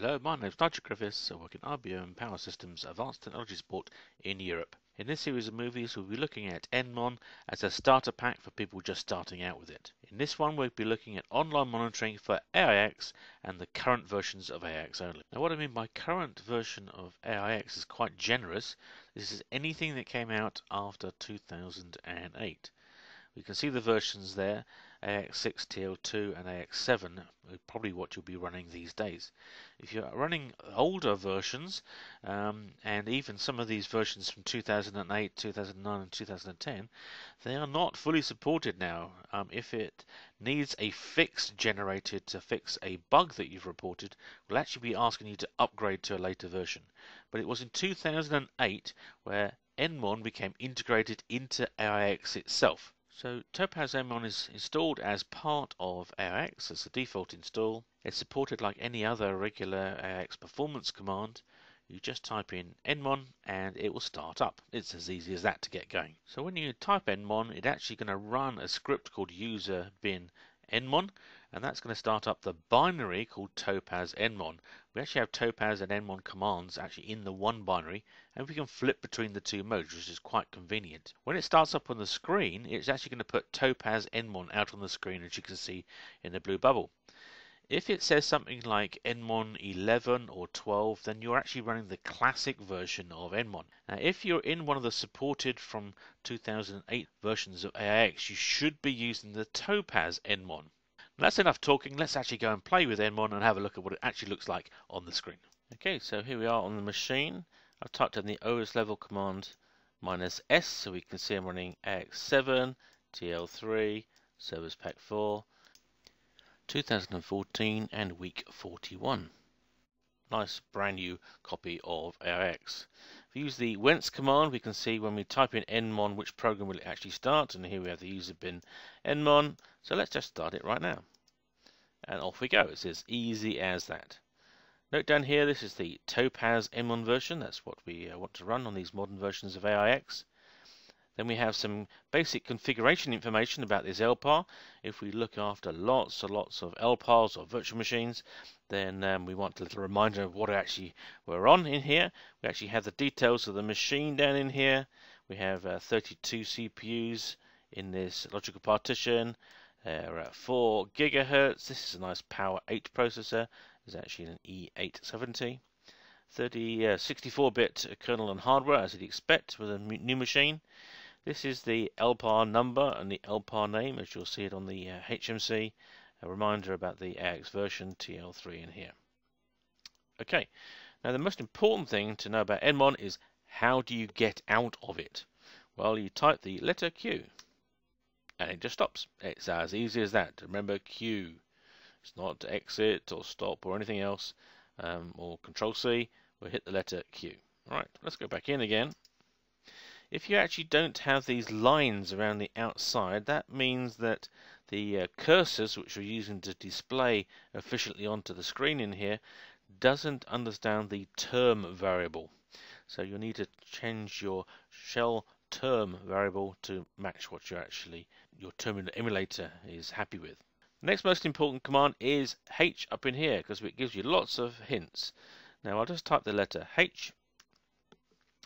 Hello, my name is Nigel Griffiths. I work in IBM Power Systems Advanced Technology Support in Europe. In this series of movies, we'll be looking at nmon as a starter pack for people just starting out with it. In this one, we'll be looking at online monitoring for AIX and the current versions of AIX only. Now, what I mean by current version of AIX is quite generous. This is anything that came out after 2008. We can see the versions there AIX6, TL2 and AIX7 are probably what you'll be running these days. If you're running older versions, um, and even some of these versions from 2008, 2009 and 2010, they are not fully supported now. Um, if it needs a fix generated to fix a bug that you've reported, we'll actually be asking you to upgrade to a later version. But it was in 2008 where nmon became integrated into AIX itself. So topas nmon is installed as part of AIX as a default install. It's supported like any other regular AIX performance command. You just type in nmon and it will start up. It's as easy as that to get going. So when you type nmon, it's actually going to run a script called user bin nmon and that's going to start up the binary called topas nmon. We actually have topas and nmon commands actually in the one binary, and we can flip between the two modes, which is quite convenient. When it starts up on the screen, it's actually going to put topas nmon out on the screen, as you can see in the blue bubble. If it says something like nmon 11 or 12, then you're actually running the classic version of nmon. Now, if you're in one of the supported from 2008 versions of AIX, you should be using the topas nmon. That's enough talking. Let's actually go and play with nmon and have a look at what it actually looks like on the screen. Okay, so here we are on the machine. I've typed in the OS level command minus S, so we can see I'm running AIX7, TL3, Service Pack 4, 2014 and week 41. Nice brand new copy of AIX. If we use the whence command, we can see when we type in nmon which program will it actually start, and here we have the user bin nmon. So let's just start it right now. And off we go. It's as easy as that. Note down here, this is the topas nmon version. That's what we uh, want to run on these modern versions of AIX. Then we have some basic configuration information about this LPAR. If we look after lots and lots of LPARs or virtual machines, then um, we want a little reminder of what actually we're on in here. We actually have the details of the machine down in here. We have uh, 32 CPUs in this logical partition. Uh, we're at 4 gigahertz. This is a nice Power 8 processor. It's actually an E870. 30, 64-bit uh, kernel and hardware, as you'd expect with a new machine. This is the LPAR number and the LPAR name, as you'll see it on the uh, HMC. A reminder about the AIX version TL3 in here. Okay, now the most important thing to know about nmon is how do you get out of it? Well, you type the letter Q and it just stops. It's as easy as that. Remember Q. It's not to exit or stop or anything else um, or Control C. We'll hit the letter Q. All right, let's go back in again. If you actually don't have these lines around the outside, that means that the uh, curses which we're using to display efficiently onto the screen in here doesn't understand the term variable. So you'll need to change your shell term variable to match what you actually your terminal emulator is happy with. Next most important command is H up in here because it gives you lots of hints. Now I'll just type the letter H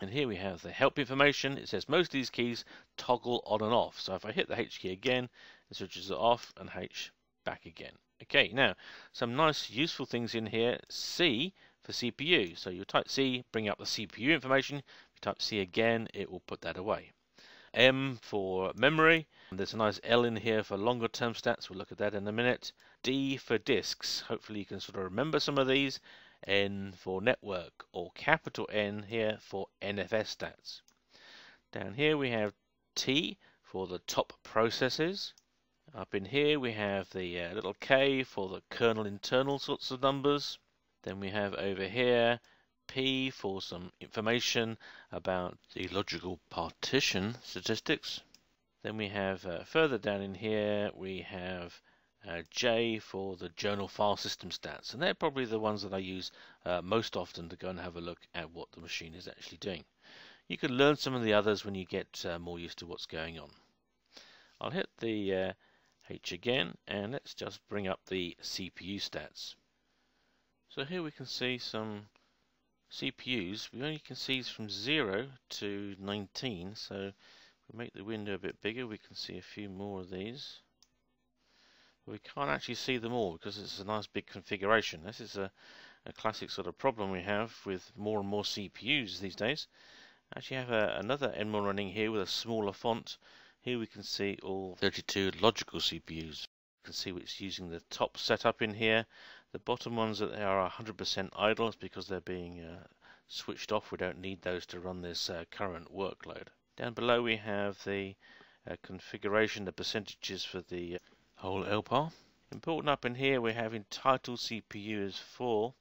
and here we have the help information. It says most of these keys toggle on and off. So if I hit the H key again, it switches it off and H back again. Okay, now some nice useful things in here. C for CPU. So you type C, bring up the CPU information. If you type C again, it will put that away. M for memory. There's a nice L in here for longer term stats. We'll look at that in a minute. D for disks. Hopefully you can sort of remember some of these. N for network, or capital N here for NFS stats. Down here we have T for the top processes. Up in here we have the uh, little k for the kernel internal sorts of numbers. Then we have over here P for some information about the logical partition statistics. Then we have uh, further down in here we have uh, J for the journal file system stats, and they're probably the ones that I use uh, most often to go and have a look at what the machine is actually doing. You can learn some of the others when you get uh, more used to what's going on. I'll hit the uh, H again, and let's just bring up the CPU stats. So here we can see some CPUs. We only can see from 0 to 19, so if we make the window a bit bigger, we can see a few more of these. We can't actually see them all because it's a nice big configuration. This is a, a classic sort of problem we have with more and more CPUs these days. Actually have a, another Nmon running here with a smaller font. Here we can see all 32 logical CPUs. You can see which is using the top setup in here the bottom ones that they are 100% idle because they're being uh, switched off. We don't need those to run this uh, current workload. Down below we have the uh, configuration, the percentages for the uh, whole LPAR. Important up in here we have entitled CPU is 4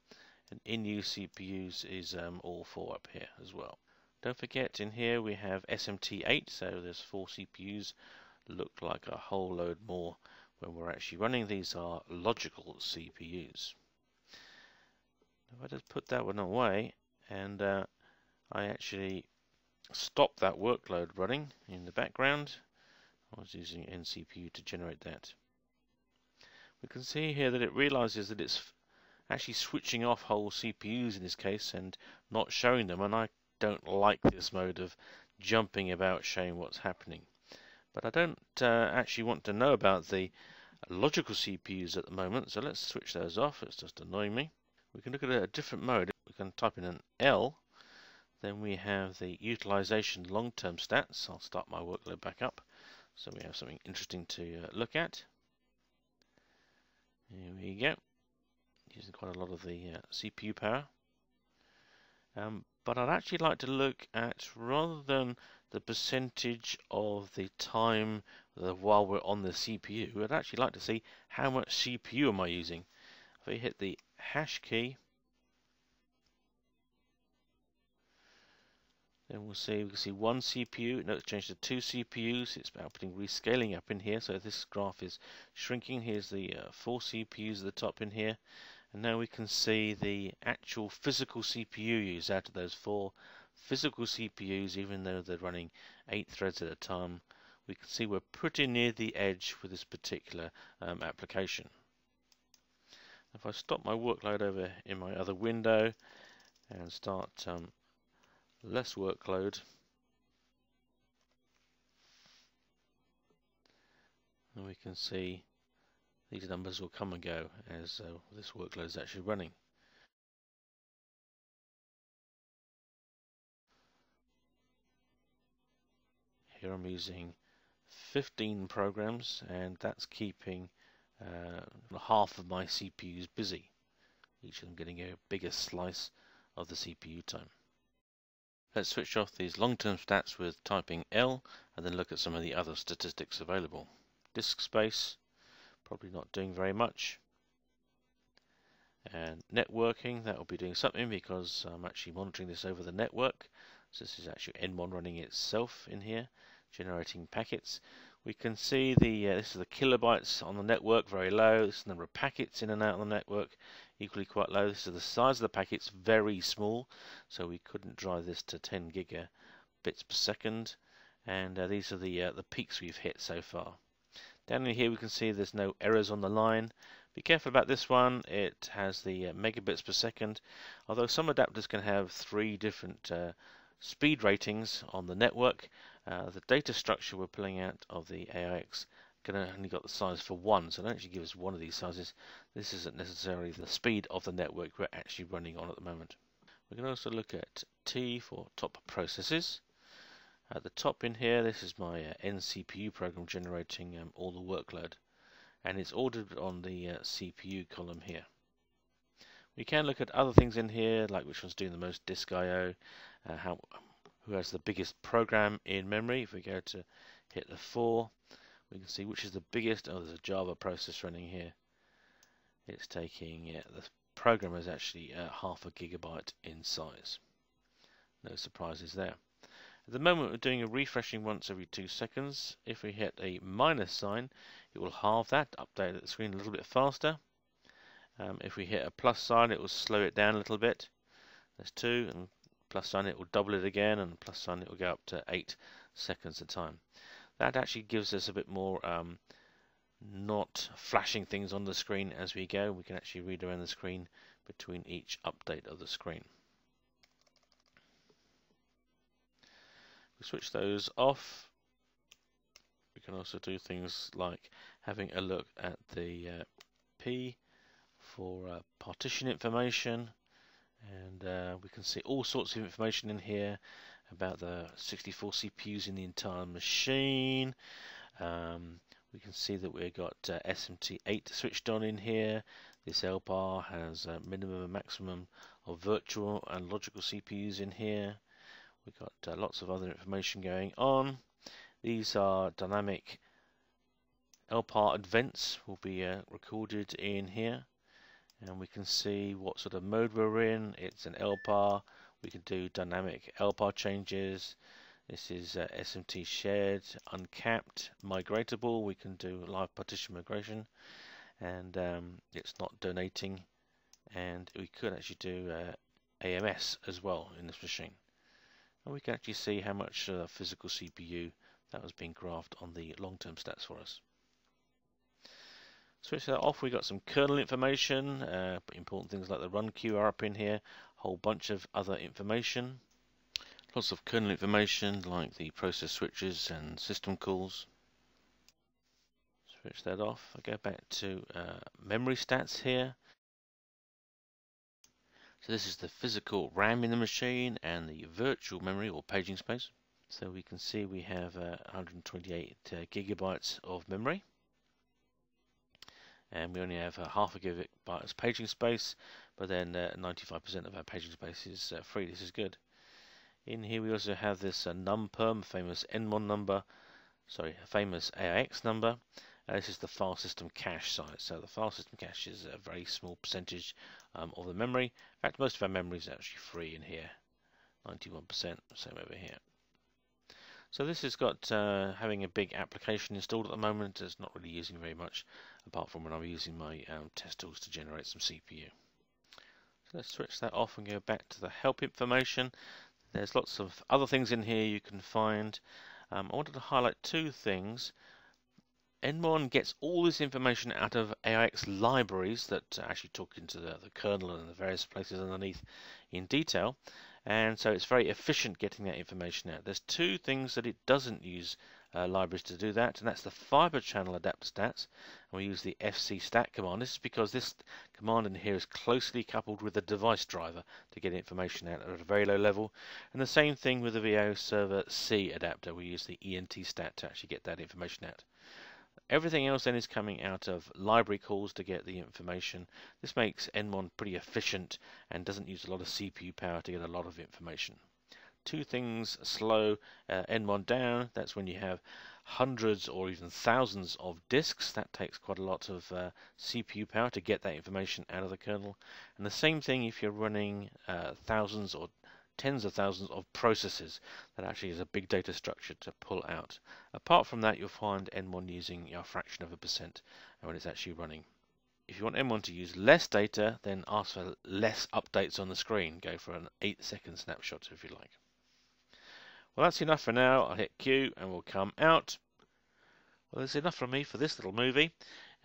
and in use CPUs is um, all 4 up here as well. Don't forget in here we have SMT8 so there's 4 CPUs look like a whole load more when we're actually running these are logical CPUs. If I just put that one away and uh, I actually stop that workload running in the background, I was using NCPU to generate that. We can see here that it realizes that it's actually switching off whole CPUs in this case and not showing them and I don't like this mode of jumping about showing what's happening. But I don't uh, actually want to know about the logical CPUs at the moment, so let's switch those off. It's just annoying me. We can look at a different mode. We can type in an L. Then we have the utilization long-term stats. I'll start my workload back up so we have something interesting to uh, look at. Here we go. Using quite a lot of the uh, CPU power. Um, but I'd actually like to look at rather than the percentage of the time while we're on the CPU, I'd actually like to see how much CPU am I using. If I hit the hash key, then we'll see we can see one CPU. No, it's changed to two CPUs. It's outputting rescaling up in here. So this graph is shrinking. Here's the uh, four CPUs at the top in here. And now we can see the actual physical CPU use out of those four physical CPUs, even though they're running eight threads at a time, we can see we're pretty near the edge for this particular um, application. If I stop my workload over in my other window and start um, less workload, and we can see these numbers will come and go as uh, this workload is actually running. Here I'm using 15 programs and that's keeping uh, half of my CPUs busy. Each of them getting a bigger slice of the CPU time. Let's switch off these long-term stats with typing L and then look at some of the other statistics available. Disk space, probably not doing very much. And networking, that will be doing something because I'm actually monitoring this over the network. So this is actually Nmon running itself in here generating packets. We can see the uh, this is the kilobytes on the network very low. This is the number of packets in and out of the network equally quite low. This is the size of the packets very small, so we couldn't drive this to 10 gigabits per second. And uh, these are the uh, the peaks we've hit so far. Down in here we can see there's no errors on the line. Be careful about this one. It has the uh, megabits per second. Although some adapters can have three different uh, speed ratings on the network. Uh, the data structure we're pulling out of the AIX can only got the size for one, so it actually gives us one of these sizes. This isn't necessarily the speed of the network we're actually running on at the moment. We can also look at T for top processes. At the top in here, this is my uh, NCPU program generating um, all the workload, and it's ordered on the uh, CPU column here. We can look at other things in here, like which one's doing the most disk I/O, uh, how who has the biggest program in memory. If we go to hit the 4, we can see which is the biggest. Oh, there's a Java process running here. It's taking, yeah, the program is actually uh, half a gigabyte in size. No surprises there. At the moment we're doing a refreshing once every two seconds. If we hit a minus sign, it will halve that, update the screen a little bit faster. Um, if we hit a plus sign, it will slow it down a little bit. There's two, and plus sign it will double it again, and plus sign it will go up to 8 seconds a time. That actually gives us a bit more um, not flashing things on the screen as we go. We can actually read around the screen between each update of the screen. We switch those off. We can also do things like having a look at the uh, P for uh, partition information and uh, we can see all sorts of information in here about the 64 CPUs in the entire machine. Um, we can see that we've got uh, SMT8 switched on in here. This LPAR has a minimum and maximum of virtual and logical CPUs in here. We've got uh, lots of other information going on. These are dynamic LPAR events will be uh, recorded in here and we can see what sort of mode we're in. It's an LPAR. We can do dynamic LPAR changes. This is uh, SMT shared, uncapped, migratable. We can do live partition migration, and um, it's not donating. And we could actually do uh, AMS as well in this machine. And we can actually see how much uh, physical CPU that was being graphed on the long-term stats for us. Switch that off, We've got some kernel information, uh, important things like the run queue are up in here, a whole bunch of other information. Lots of kernel information like the process switches and system calls. Switch that off. I go back to uh, memory stats here. So this is the physical RAM in the machine and the virtual memory or paging space. So we can see we have uh, 128 uh, gigabytes of memory and we only have a half a gigabyte as paging space, but then 95% uh, of our paging space is uh, free. This is good. In here we also have this uh, numperm, famous NMON number, sorry, famous AIX number. Uh, this is the file system cache size. So the file system cache is a very small percentage um, of the memory. In fact, most of our memory is actually free in here, 91%, same over here. So this has got uh, having a big application installed at the moment. It's not really using very much apart from when I'm using my um, test tools to generate some CPU. So let's switch that off and go back to the help information. There's lots of other things in here you can find. Um, I wanted to highlight two things. NMON gets all this information out of AIX libraries that actually talk into the, the kernel and the various places underneath in detail and so it's very efficient getting that information out. There's two things that it doesn't use uh, libraries to do that, and that's the fiber channel adapter stats, and we use the FC fcstat command. This is because this command in here is closely coupled with the device driver to get information out at a very low level, and the same thing with the VIO server C adapter. We use the entstat to actually get that information out. Everything else then is coming out of library calls to get the information. This makes NMON pretty efficient and doesn't use a lot of CPU power to get a lot of information. Two things slow uh, NMON down. That's when you have hundreds or even thousands of disks. That takes quite a lot of uh, CPU power to get that information out of the kernel. And the same thing if you're running uh, thousands or tens of thousands of processes that actually is a big data structure to pull out. Apart from that, you'll find nmon using a fraction of a percent when it's actually running. If you want NMON to use less data, then ask for less updates on the screen. Go for an 8 second snapshot if you like. Well, that's enough for now. I'll hit Q and we'll come out. Well, that's enough from me for this little movie.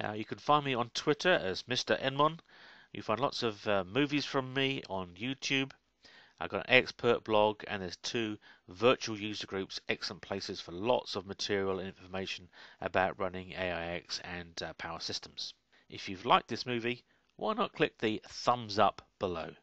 Uh, you can find me on Twitter as Mr. nmon. You find lots of uh, movies from me on YouTube. I've got an expert blog and there's two virtual user groups, excellent places for lots of material and information about running AIX and uh, power systems. If you've liked this movie, why not click the thumbs up below?